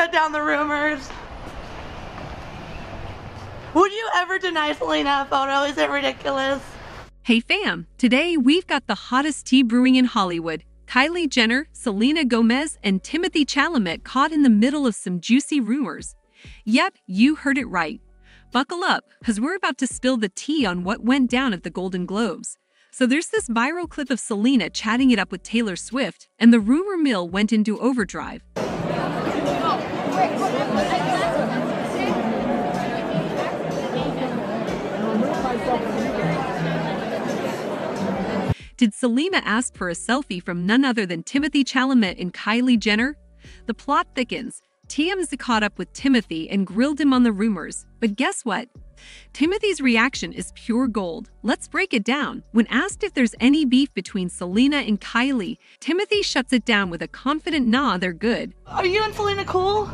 shut down the rumors. Would you ever deny Selena a photo? Is it ridiculous? Hey fam, today we've got the hottest tea brewing in Hollywood. Kylie Jenner, Selena Gomez, and Timothy Chalamet caught in the middle of some juicy rumors. Yep, you heard it right. Buckle up, because we're about to spill the tea on what went down at the Golden Globes. So there's this viral clip of Selena chatting it up with Taylor Swift, and the rumor mill went into overdrive. Did Selena ask for a selfie from none other than Timothy Chalamet and Kylie Jenner? The plot thickens. TMZ caught up with Timothy and grilled him on the rumors. But guess what? Timothy's reaction is pure gold. Let's break it down. When asked if there's any beef between Selena and Kylie, Timothy shuts it down with a confident nah, they're good. Are you and Selena cool?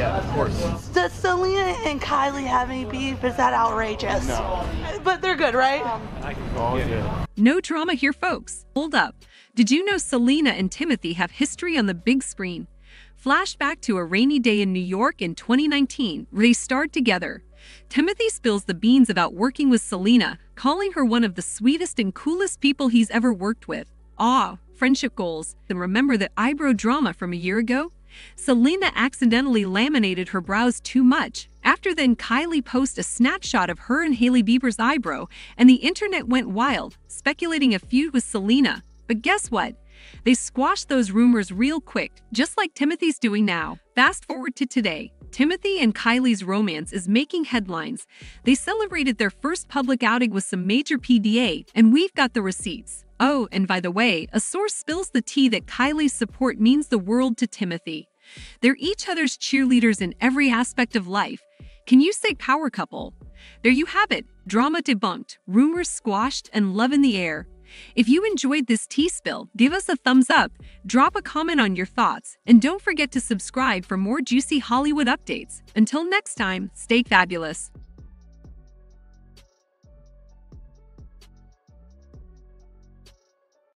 Yeah, of course. Does Selena and Kylie have any beef? Is that outrageous? No. But they're good, right? I can call you. No drama here, folks. Hold up. Did you know Selena and Timothy have history on the big screen? Flashback to a rainy day in New York in 2019, where they starred together. Timothy spills the beans about working with Selena, calling her one of the sweetest and coolest people he's ever worked with. Ah, friendship goals. And remember the eyebrow drama from a year ago? Selena accidentally laminated her brows too much. After then, Kylie posted a snapshot of her and Hailey Bieber's eyebrow, and the internet went wild, speculating a feud with Selena. But guess what? They squashed those rumors real quick, just like Timothy's doing now. Fast forward to today. Timothy and Kylie's romance is making headlines. They celebrated their first public outing with some major PDA, and we've got the receipts. Oh, and by the way, a source spills the tea that Kylie's support means the world to Timothy. They're each other's cheerleaders in every aspect of life. Can you say power couple? There you have it drama debunked, rumors squashed, and love in the air. If you enjoyed this tea spill, give us a thumbs up, drop a comment on your thoughts, and don't forget to subscribe for more juicy Hollywood updates. Until next time, stay fabulous.